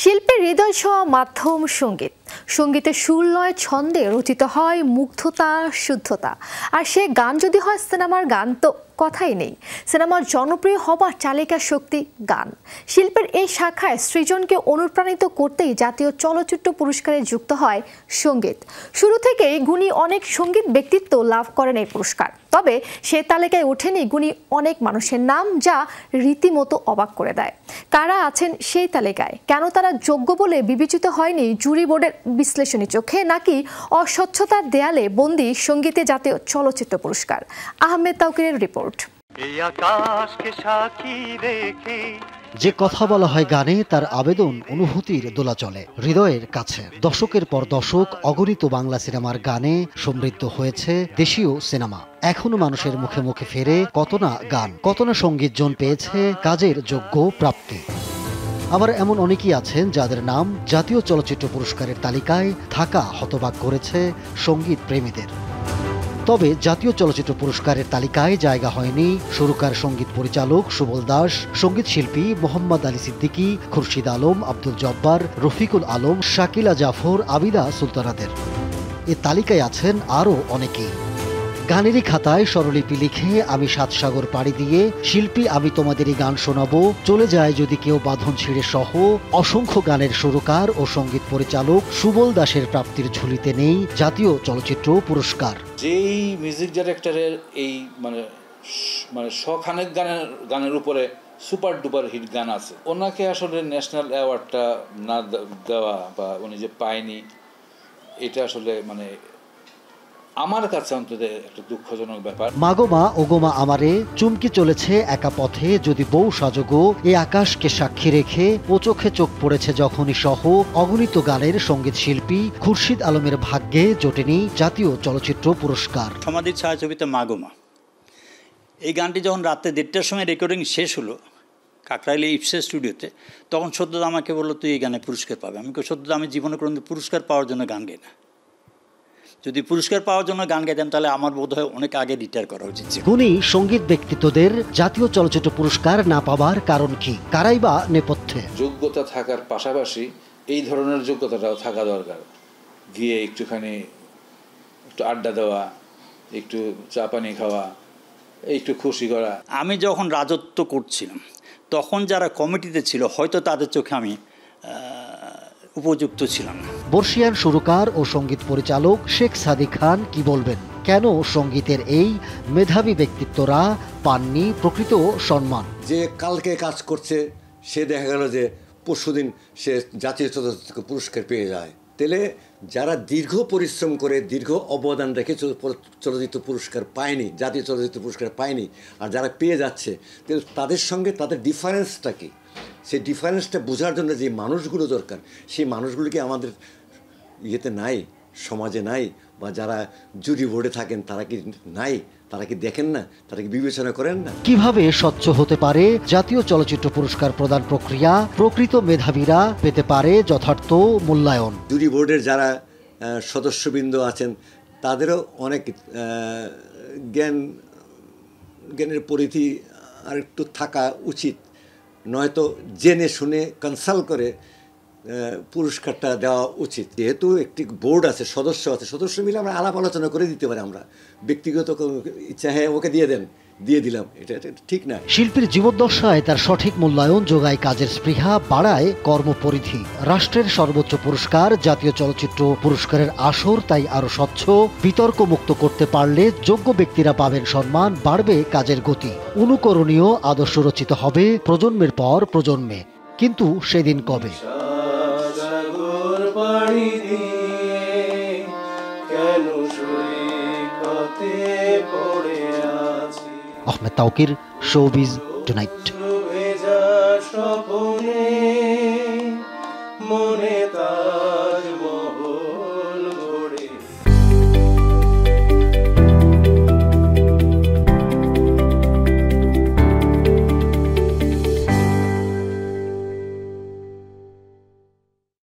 শিল্পের হৃদয় ছোঁয়া মাধ্যম সংগীত। সঙ্গীতের সুর লয় ছন্দে রচিত হয় মুগ্ধতা, শুদ্ধতা। আর সে গান যদি হয় সিনেমার গান তো কথাই নেই। সিনেমার জনপ্রিয় হবার চালিকা শক্তি গান। শিল্পের এই শাখায় সৃজনকে অনুপ্রাণিত করতেই জাতীয় চলচ্চিত্র পুরস্কারে যুক্ত হয় সংগীত। শুরু থেকেই গুণী অনেক সংগীত ব্যক্তিত্ব লাভ করেন এই পুরস্কার। তবে সে তালিকায় ওঠেনি গুণী অনেক মানুষের নাম যা রীতিমতো অবাক করে দেয়। কারা আছেন সেই তালিকায়? কেন তারা যোগ্য বলে বিবেচিত হয়নি জুরি বোর্ডের বিশ্লেষণী চোখে, নাকি অস্বচ্ছতার দেয়ালে বন্দি সঙ্গীতে জাতীয় চলচ্চিত্র পুরস্কার? আহমেদ তাউকিরের রিপোর্ট। এই আকাশকে সাক্ষী রেখে যে কথা বলা হয় গানে, তার আবেদন অনুভূতির দোলাচলে হৃদয়ের কাছে। দশকের পর দশক অগণিত বাংলা সিনেমার গানে সমৃদ্ধ হয়েছে দেশীয় সিনেমা। এখনও মানুষের মুখে মুখে ফেরে কত না গান, কত না সংগীত জন পেয়েছে কাজের যোগ্য প্রাপ্তি। আবার এমন অনেকেই আছেন যাদের নাম জাতীয় চলচ্চিত্র পুরস্কারের তালিকায় থাকা হতবাক করেছে সংগীত প্রেমীদের। তবে জাতীয় চলচ্চিত্র পুরস্কারের তালিকায় জায়গা হয়নি। সুরকার সংগীত পরিচালক সুবল দাস, সংগীত শিল্পী মোহাম্মদ আলী সিদ্দিকি, খুরশিদ আলম, আব্দুল জব্বার, রফিকুল আলম, শাকিলা জাফর, আবিদা সুলতানাদের। এ তালিকায় আছেন আরও অনেকেই। গানেরই খাতায় স্বরলিপি লিখে আমি সাত সাগর পাড়ি দিয়ে, শিল্পী, আমি তোমাদেরই গান শোনাবো। চলে যায় যদি কেউ বাঁধন ছিঁড়ে সহ। অসংখ্য গানের সুরকার ও সংগীত পরিচালক সুবল দাসের প্রাপ্তির ঝুলিতে নেই জাতীয় চলচ্চিত্র পুরস্কার। যেই মিউজিক ডাইরেক্টরের এই মানে মানে শখানেক গানের গানের উপরে সুপার ডুপার হিট গান আছে, ওনাকে আসলে ন্যাশনাল অ্যাওয়ার্ডটা না দেওয়া বা উনি যে পায়নি, এটা আসলে মানে আমার কাছে অন্তত একটা দুঃখজনক ব্যাপার। মাগোমা ওগোমা আমারে চুমকি চলেছে একা পথে যদি বউ সাজগো এ আকাশকে সাক্ষী রেখে ও চোখে চোখ পড়েছে যখনই সহ অগণিত গানের সংগীত শিল্পী খুরশিদ আলমের ভাগ্যে জোটেনি জাতীয় চলচ্চিত্র পুরস্কার। সমাধির ছায়াছবিতে মাগোমা এই গানটি যখন রাত্রে দেড়টার সময় রেকর্ডিং শেষ হলো কাকরাইলে ইপসে স্টুডিওতে তখন সদ্যদা আমাকে বলল তুই এই গানে পুরস্কার পাবে। আমি সদ্যদা আমি জীবনে কোনো পুরস্কার পাওয়ার জন্য গান গাই না। যদি পুরস্কার পাওয়ার জন্য গান গাইতাম তাহলে আমার বোধ হয় অনেক আগে রিটায়ার করা উচিত ছিল। গুণী সংগীত ব্যক্তিত্বদের জাতীয় চলচ্চিত্র পুরস্কার না পাবার কারণ কি? কারাই বা নেপথ্যে। যোগ্যতা থাকার পাশাপাশি এই ধরনের যোগ্যতাটাও থাকা দরকার। গিয়ে একটুখানি একটু আড্ডা দেওয়া একটু চা পানি খাওয়া একটু খুশি করা। আমি যখন রাজত্ব করছিলাম তখন যারা কমিটিতে ছিল হয়তো তাদের চোখে আমি উপযুক্ত ছিলাম না। বর্ষিয়ান সুরকার ও সংগীত পরিচালক শেখ সাদিক খান কি বলবেন? কেন সঙ্গীতের এই মেধাবী ব্যক্তিত্বরা পাননি প্রকৃত সম্মান? যে কালকে কাজ করছে সে দেখা গেল যে পরশুদিন সে জাতীয় চলচ্চিত্র পুরস্কার পেয়ে যায়। তাহলে যারা দীর্ঘ পরিশ্রম করে, দীর্ঘ অবদান রেখে চল- চলচ্চিত্র পুরস্কার পায়নি, জাতীয় চলচ্চিত্র পুরস্কার পায়নি, আর যারা পেয়ে যাচ্ছে তাদের সঙ্গে তাদের ডিফারেন্সটা কী? সেই ডিফারেন্সটা বোঝার জন্য যে মানুষগুলো দরকার, সেই মানুষগুলোকে আমাদের ইয়েতে নাই? সমাজে নাই বা যারা জুরি বোর্ডে থাকেন তারা কি নাই? তারা কি দেখেন না? তারা কি বিবেচনা করেন না? কীভাবে স্বচ্ছ হতে পারে জাতীয় চলচ্চিত্র পুরস্কার প্রদান প্রক্রিয়া? প্রকৃত মেধাবীরা পেতে পারে যথার্থ মূল্যায়ন। জুরি বোর্ডের যারা সদস্যবৃন্দ আছেন তাদেরও অনেক জ্ঞান জ্ঞানের পরিধি আর একটু থাকা উচিত। নয়তো জেনে শুনে কনসাল্ট করে পুরস্কারটা দেওয়া উচিত। যেহেতু একটি বোর্ড আছে, সদস্য আছে, সদস্য মিলে আমরা আলাপ আলোচনা করে দিতে পারি আমরা। ব্যক্তিগত ইচ্ছা হ্যাঁ ওকে দিয়ে দেন, দিয়ে দিলাম। এটা ঠিক না। শিল্পীর জীবদ্দশায় তার সঠিক মূল্যায়ন যোগায় কাজের স্পৃহা বাড়ায় কর্মপরিধি। রাষ্ট্রের সর্বোচ্চ পুরস্কার, জাতীয় চলচ্চিত্র পুরস্কারের আসর তাই আরও স্বচ্ছ। বিতর্ক মুক্ত করতে পারলে যোগ্য ব্যক্তিরা পাবেন সম্মান, বাড়বে কাজের গতি। অনুকরণীয় আদর্শ রচিত হবে প্রজন্মের পর প্রজন্মে। কিন্তু সেদিন কবে? Ahmed Taukir showbiz tonight. মনে